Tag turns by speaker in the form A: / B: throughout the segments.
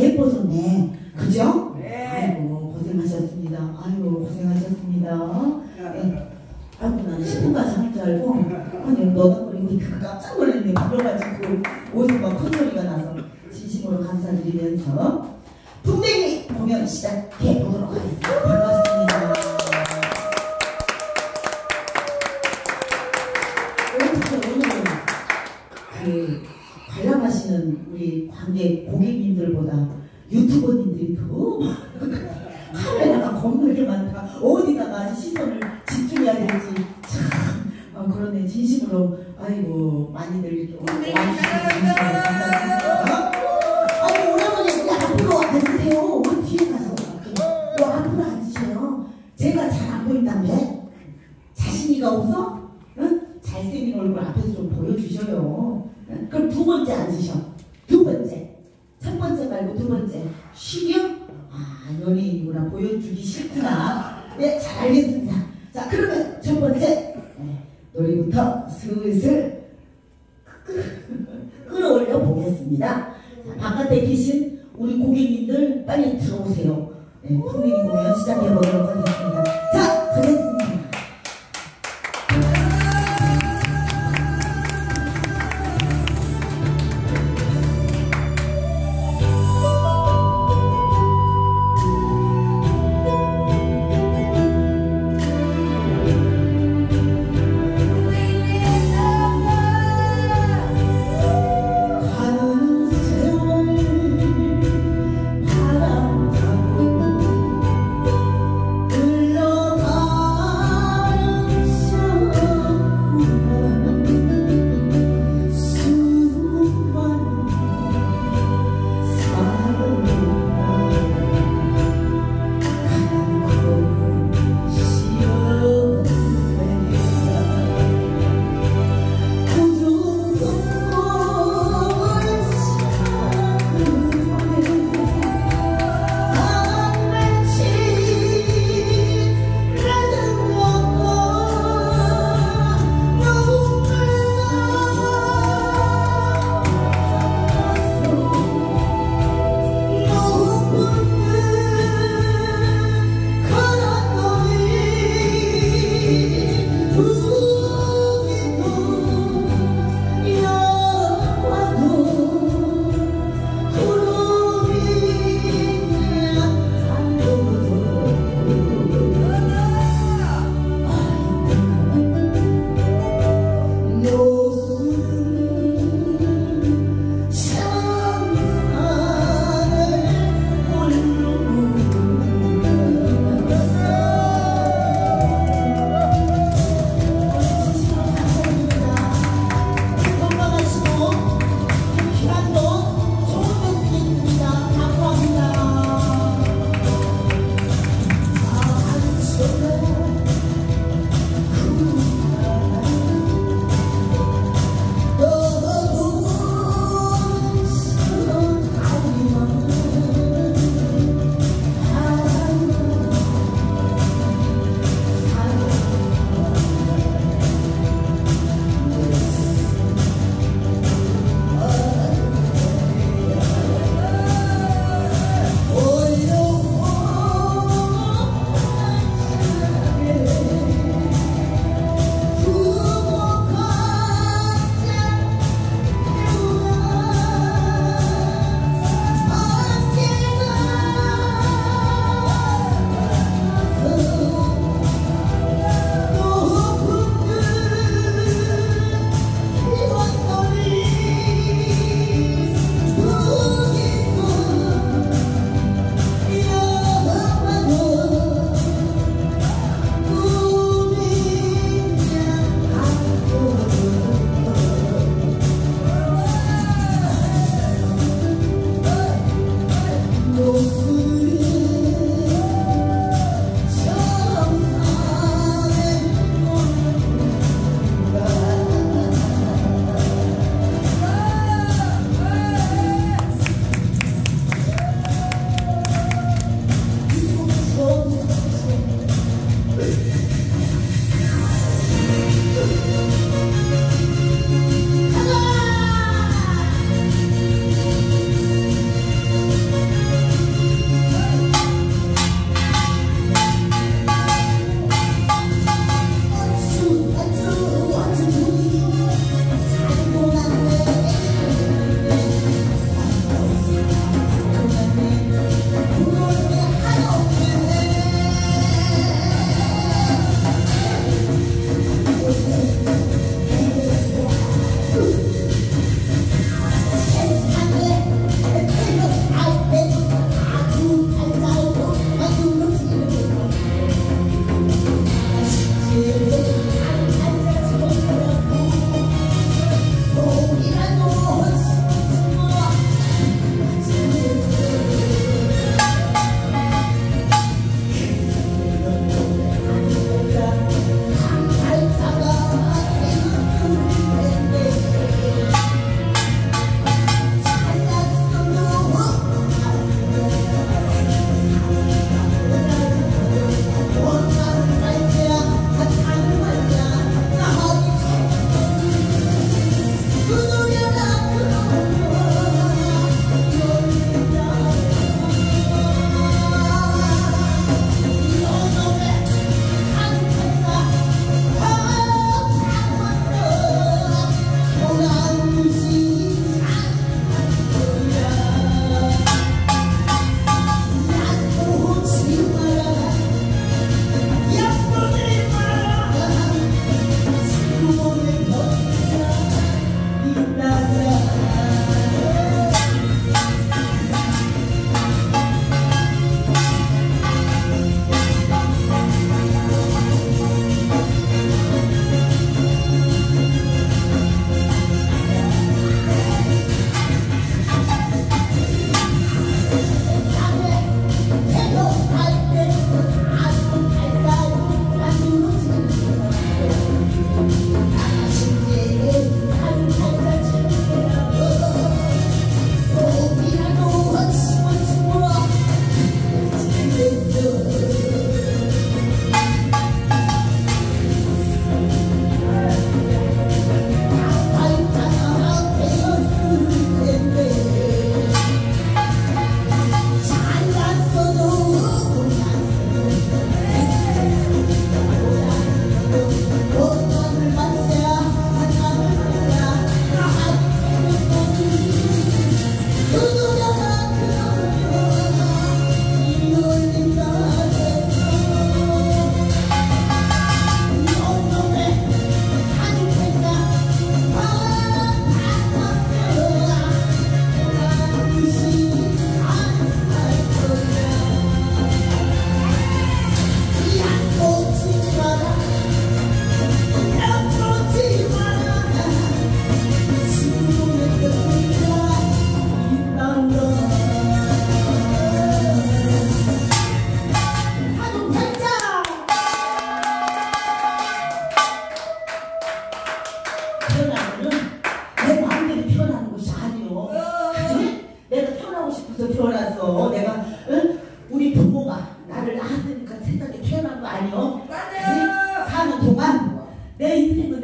A: 예뻐졌네. 그죠?
B: 네.
A: 아이고 고생하셨습니다. 아이고 고생하셨습니다. 예. 아이고 나는 10분까지 할줄 알고 아니 너덕거리고 깜짝 놀랐네. 불러가지고 어디서 막 큰소리가 나서 진심으로 감사드리면서 풍뎅이 공연 시작해 보도록 하겠습니다. 반갑습니다. 오늘은 그 관람하시는 우리 관객 유튜버님들이 더 네, 잘 알겠습니다. 자, 그러면 첫 번째. 네, 노래부터 슬슬 끌어올려 보겠습니다. 자, 바깥에 계신 우리 고객님들 빨리 들어오세요. 네, 풍뎅이 공연 시작해 보도록 하겠습니다.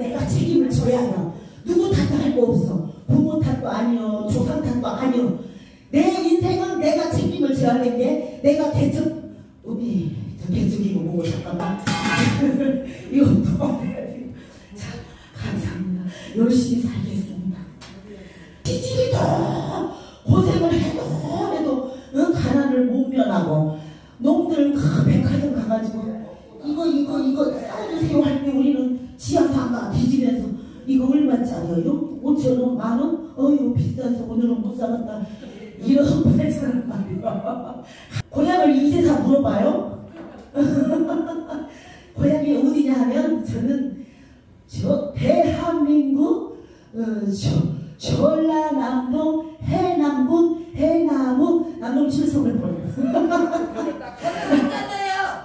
A: 내가 책임을 져야 해요. 누구 탓도 할거 없어. 부모 탓도 아니요. 조상 탓도 아니요. 내 인생은 내가 책임을 져야 게 내가 대적 우리 저 대적 이거 보고 잠깐만 이것도 자 감사합니다. 열심히 살겠습니다. 시집이도 고생을 해도 해도 응, 가난을 못 면하고 놈들 그 백화점 가가지고 이거 이거 이거 싸주세요 할 때 우리는 지하상가 뒤지면서 이거 얼마짜리예요? 5천 원, 만 원? 어이구 비싸서 오늘은 못 사겠다 이런 말처럼 말이야 고향을 이제사 물어봐요? 고향이 어디냐 하면 저는 저 대한민국 어, 저, 전라남도 해남군 해나무 남동 칠성을 보여
B: 끝났네요.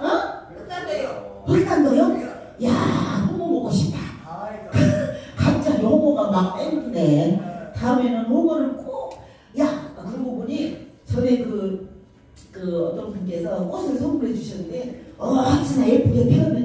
A: 어? 흑산도요? 야 홍어 먹고 싶다 갑자기 홍어가 막 땡기네. 다음에는 홍어를 꼭 야 그러고 보니 전에 그, 그 어떤 분께서 꽃을 선물해 주셨는데 어찌나 예쁘게 피었는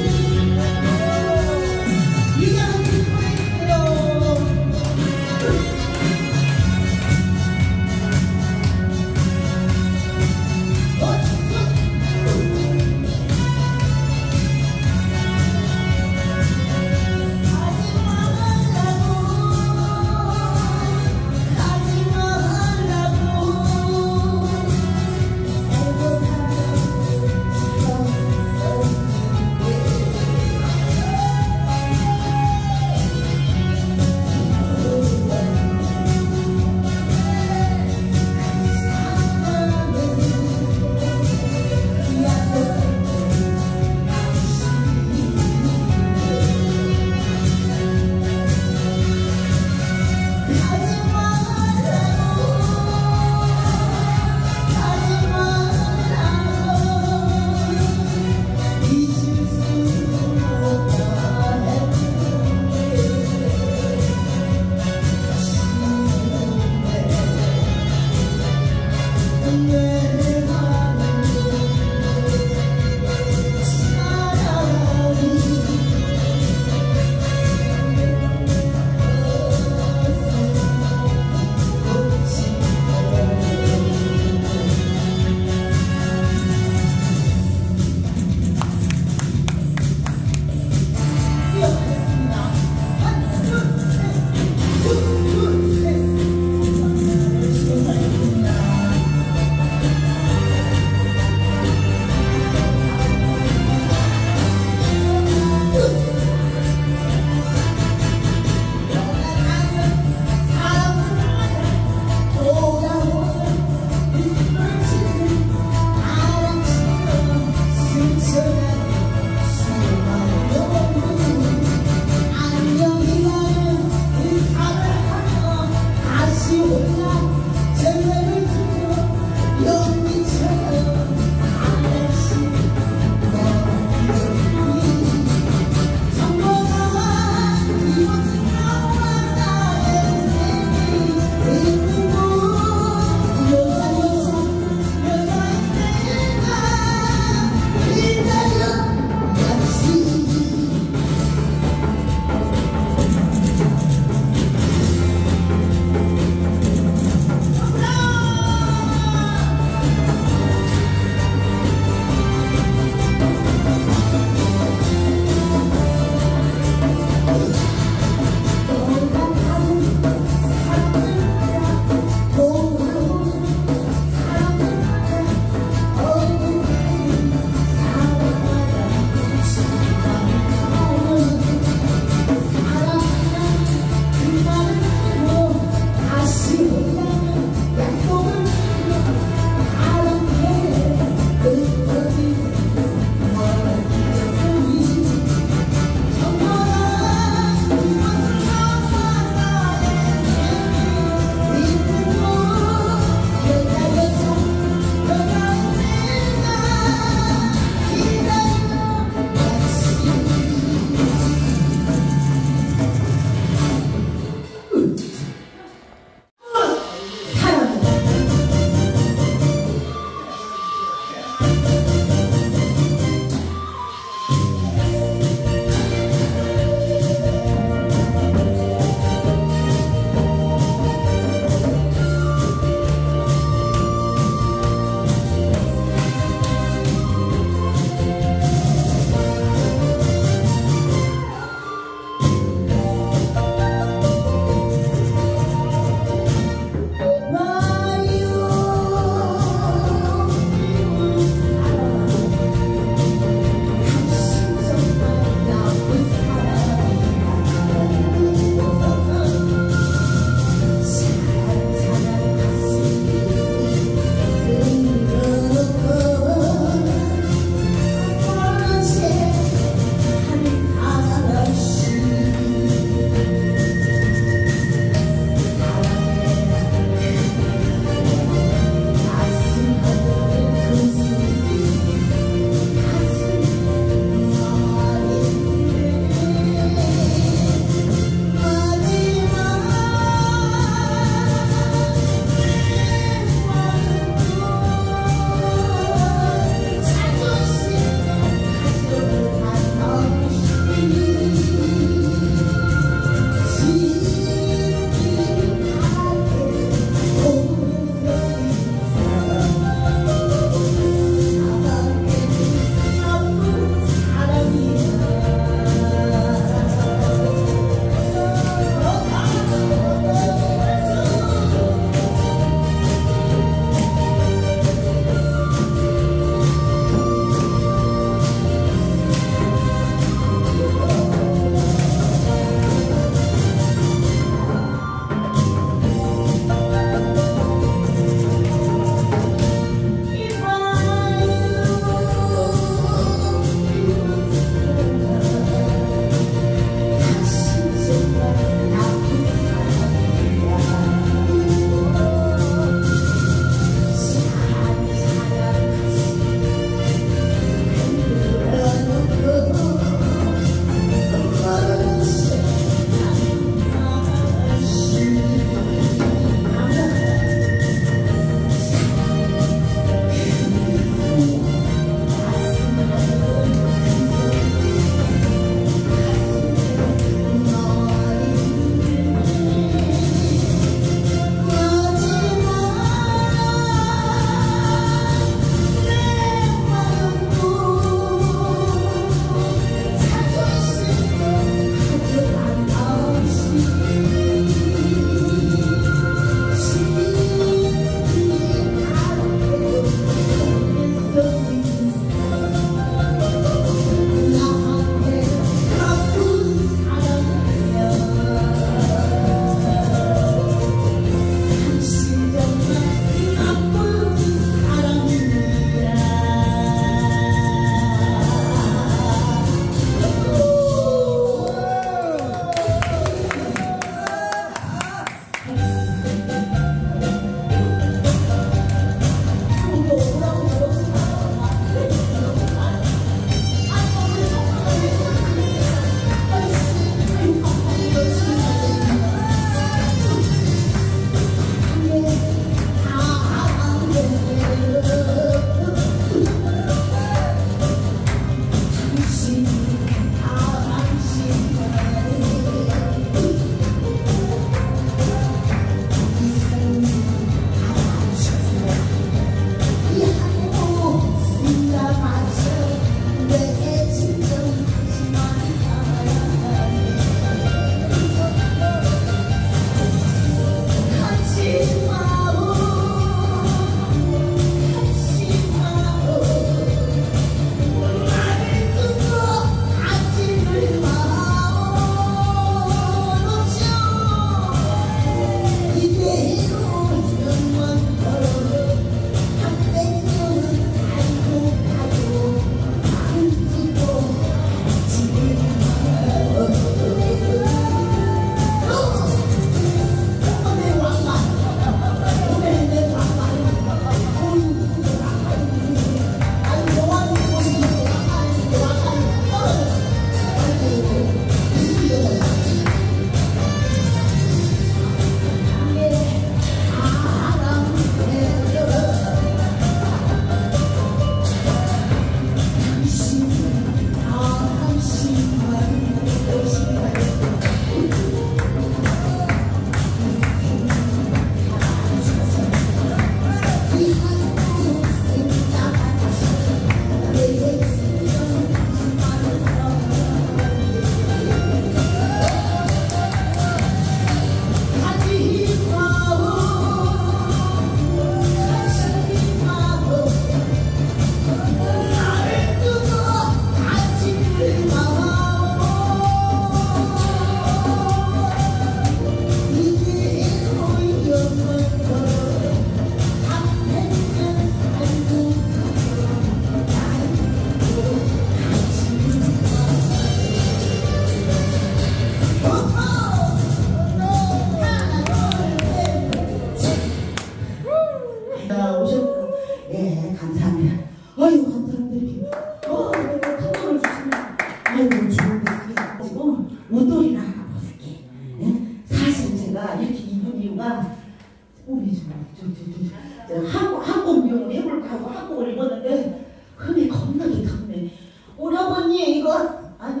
A: 우리 저저저 한국 한국 미용 해볼까 하고 한국을 입었는데 흠이 겁나게 덥네. 우리 아버니 이거 아니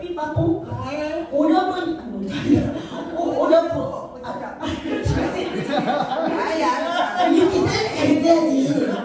A: 삐빠뽕 우리
B: 아버니 어,
A: 우리 아버 아, 아, 아니 아니 아니 아, 이렇게 떼야 돼야지.